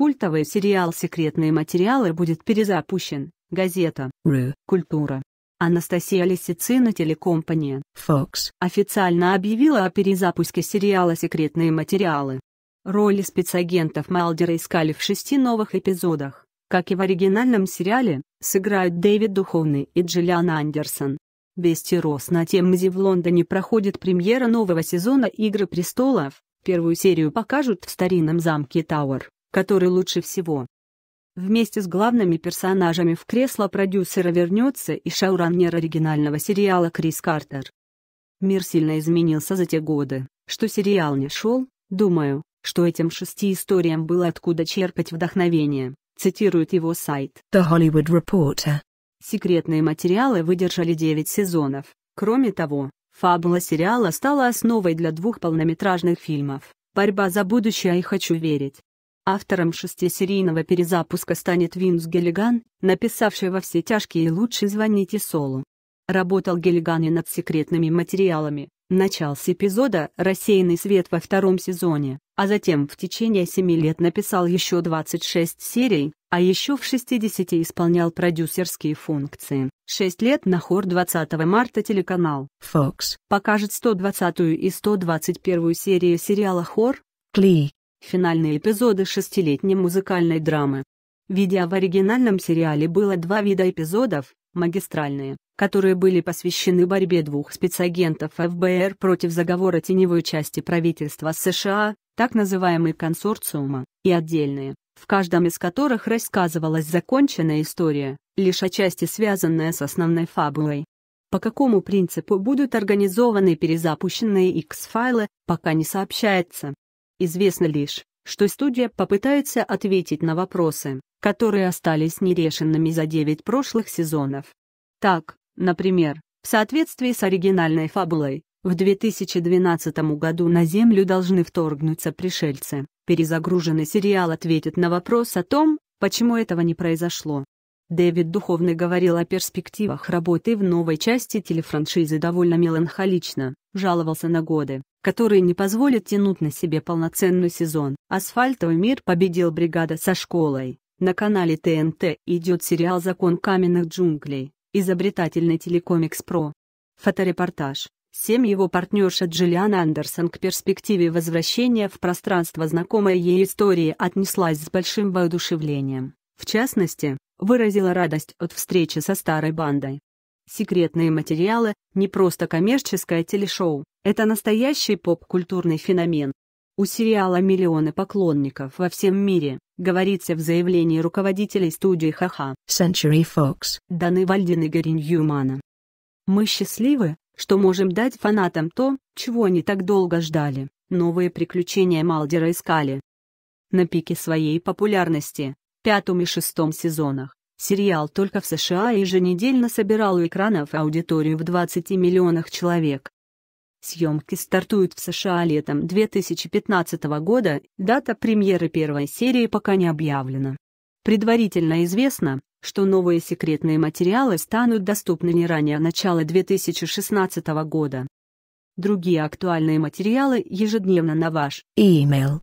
Культовый сериал «Секретные материалы» будет перезапущен. Газета Ру. «Культура». Анастасия Лисицына телекомпания Fox. официально объявила о перезапуске сериала «Секретные материалы». Роли спецагентов Малдера искали в шести новых эпизодах. Как и в оригинальном сериале, сыграют Дэвид Духовный и Джиллиан Андерсон. Вестерос на Темзе в Лондоне проходит премьера нового сезона «Игры престолов». Первую серию покажут в старинном замке Тауэр, который лучше всего. Вместе с главными персонажами в кресло продюсера вернется и шоураннер оригинального сериала Крис Картер. Мир сильно изменился за те годы, что сериал не шел, думаю, что этим шести историям было откуда черпать вдохновение, цитирует его сайт. The Hollywood Reporter. Секретные материалы выдержали 9 сезонов. Кроме того, фабула сериала стала основой для двух полнометражных фильмов «Борьба за будущее» и «Хочу верить». Автором шестисерийного перезапуска станет Винс Геллиган, написавший во все тяжкие «Лучше звоните Солу». Работал Геллиган и над секретными материалами, начал с эпизода «Рассеянный свет» во втором сезоне, а затем в течение семи лет написал еще 26 серий, а еще в 60 исполнял продюсерские функции. Шесть лет на хор 20 марта телеканал Fox. покажет 120 и 121 серию сериала «Хор», Glee. Финальные эпизоды шестилетней музыкальной драмы. Видя в оригинальном сериале было два вида эпизодов, магистральные, которые были посвящены борьбе двух спецагентов ФБР против заговора теневой части правительства США, так называемый консорциума, и отдельные, в каждом из которых рассказывалась законченная история, лишь отчасти связанная с основной фабулой. По какому принципу будут организованы перезапущенные X-файлы, пока не сообщается. Известно лишь, что студия попытается ответить на вопросы, которые остались нерешенными за 9 прошлых сезонов. Так, например, в соответствии с оригинальной фабулой, в 2012 году на Землю должны вторгнуться пришельцы. Перезагруженный сериал ответит на вопрос о том, почему этого не произошло. Дэвид Духовный говорил о перспективах работы в новой части телефраншизы довольно меланхолично, жаловался на годы, которые не позволят тянуть на себе полноценный сезон. «Асфальтовый мир» победил «Бригада со школой». На канале ТНТ идет сериал «Закон каменных джунглей», изобретательный телекомикс про. Фоторепортаж. Семь его партнерша Джиллиан Андерсон к перспективе возвращения в пространство знакомой ей истории отнеслась с большим воодушевлением. В частности, выразила радость от встречи со старой бандой. Секретные материалы – не просто коммерческое телешоу, это настоящий поп-культурный феномен. У сериала миллионы поклонников во всем мире, говорится в заявлении руководителей студии ХХ. Century Fox. Даны Вальдин и Гарри Ньюмана. Мы счастливы, что можем дать фанатам то, чего они так долго ждали, новые приключения Малдера искали. На пике своей популярности, пятом и шестом сезонах, сериал только в США еженедельно собирал у экранов аудиторию в 20 миллионах человек. Съемки стартуют в США летом 2015 года, дата премьеры первой серии пока не объявлена. Предварительно известно, что новые секретные материалы станут доступны не ранее начала 2016 года. Другие актуальные материалы ежедневно на ваш Email.